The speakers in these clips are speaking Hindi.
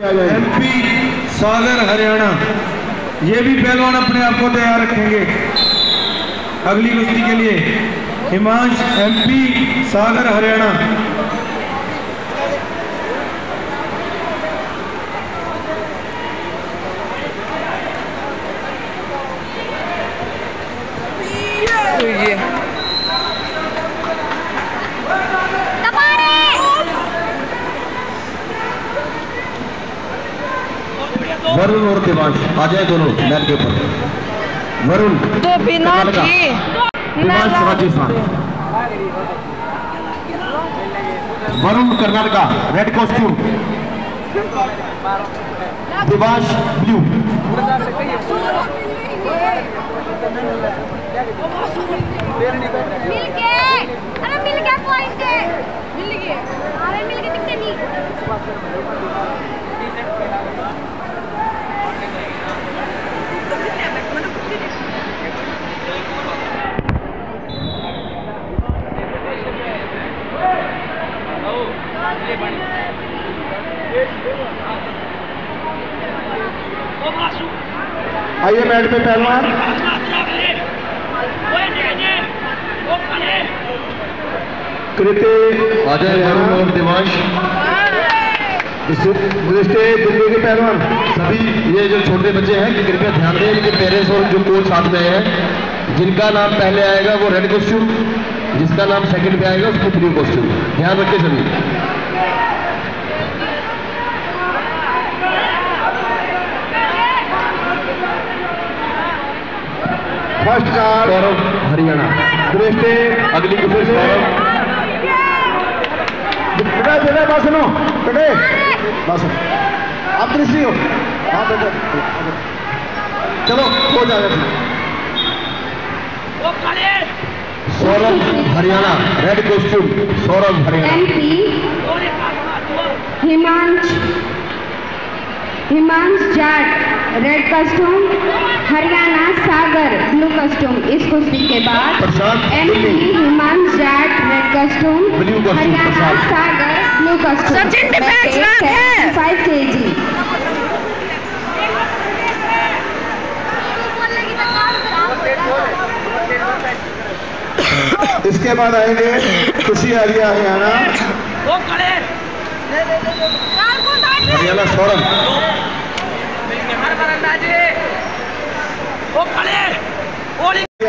एमपी सागर हरियाणा ये भी पहलवान अपने आप को तैयार रखेंगे। अगली कुश्ती के लिए हिमांश एमपी सागर हरियाणा ये वरुण और देवांश आ जाए दोनों मैट के ऊपर। वरुण तो बिना Devansh Rajasthan Varun Karnataka red costume Devansh blue मिल गए अरे मिल गया पॉइंट मिल गए अरे मिल गए नहीं। आइए मैट पे पहलवान कृत्य अजय वरुण और देवांश। दृष्टि दिल्ली के पहलवान सभी ये जो छोटे बच्चे हैं कि कृपया ध्यान दें इनके पेरेंट्स और जो कोच साथ में हैं जिनका नाम पहले आएगा वो रेड कॉस्ट्यूम जिसका नाम सेकंड पे आएगा उसको ब्लू कॉस्ट्यूम ध्यान रखें सभी। First card Saurabh Haryana. दृष्टि अगली कुछ सौरभ। बेटा बेटा बात सुनो। बेटे बात सुनो। आप दृष्टि हो। हाँ बेटा चलो हो जाएगा। Saurabh Haryana red costume Saurabh Haryana. MP Himansh Himansh Jat red costume Haryana Sagar blue costume इस कुश्ती के बाद Prashant MP Delhi. Himansh Jat red costume Haryana Sagar blue costume Sachin है। फाइव के जी इसके बाद आएँगे Khushi Alia Haryana Haryana Saurabh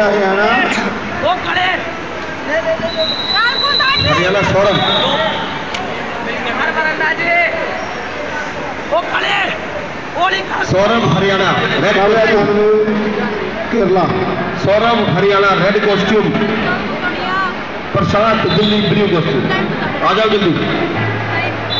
Haryana. Haryana Saurabh Saurabh Haryana red Kerala. Saurabh Haryana red costume Prasad Delhi blue costume आ जाओ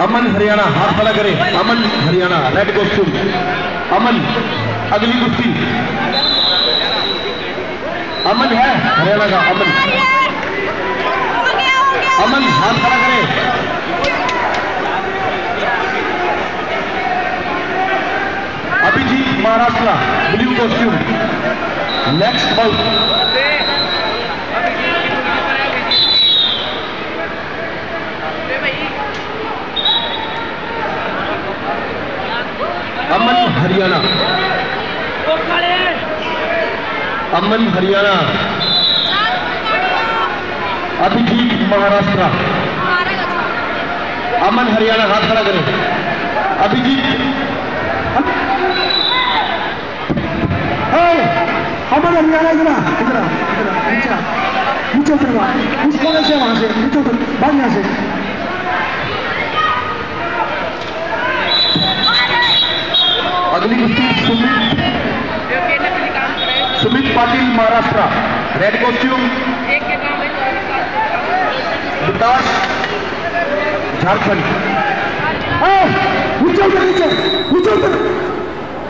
अमन हरियाणा, हाथ खड़ा करें। अमन हरियाणा रेड कॉस्ट्यूम अमन, अगली कुश्ती। अमन है, हरियाणा का अमन। अमन हाथ खड़ा करें। Abhijeet Maharashtra blue costume next bout Aman Haryana. Aman Haryana. Abhijeet Maharashtra. Aman Haryana हाथ खड़ा करें। अभिजीत। अमन हरियाणा इधर आ, नीचे नीचे उतर वहाँ उस कोने से वहाँ से नीचे उतर भाग यहाँ से। कुश्ती सुमित सुमित पाटिल महाराष्ट्र रेड कॉस्ट्यूम विकास झारखंड नीचे उतर नीचे नीचे उतर।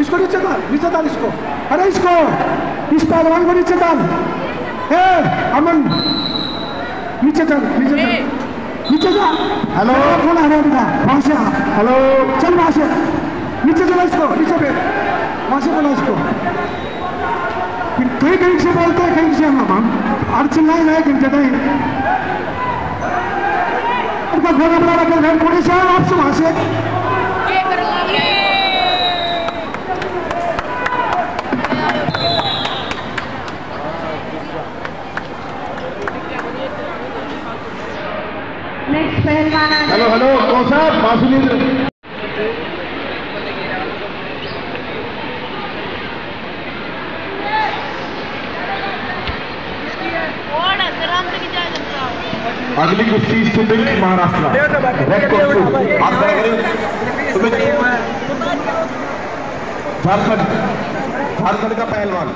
इसको नीचे डाल नीचे डाल इसको। अरे इसको इस पहलवान को नीचे डाल। ए अमन नीचे चल नीचे चल। नीचे जा। हेलो कौन आ रहा है बेटा वहाँ से हेलो चल वहाँ से। नीचे चला इसको नीचे पे वहाँ से बोला इसको फिर कहीं कहीं से बोलते हैं कहीं से हम हम और चिल्लाए गए घंटे नहीं उनका घोड़ा बना रखा घर पुलिस है आपसे वहाँ से। नेक्स्ट पहलवान आ हेलो हेलो कौन साहब मासूमी अगली कुश्ती सुमित महाराष्ट्र झारखंड। झारखंड का पहलवान।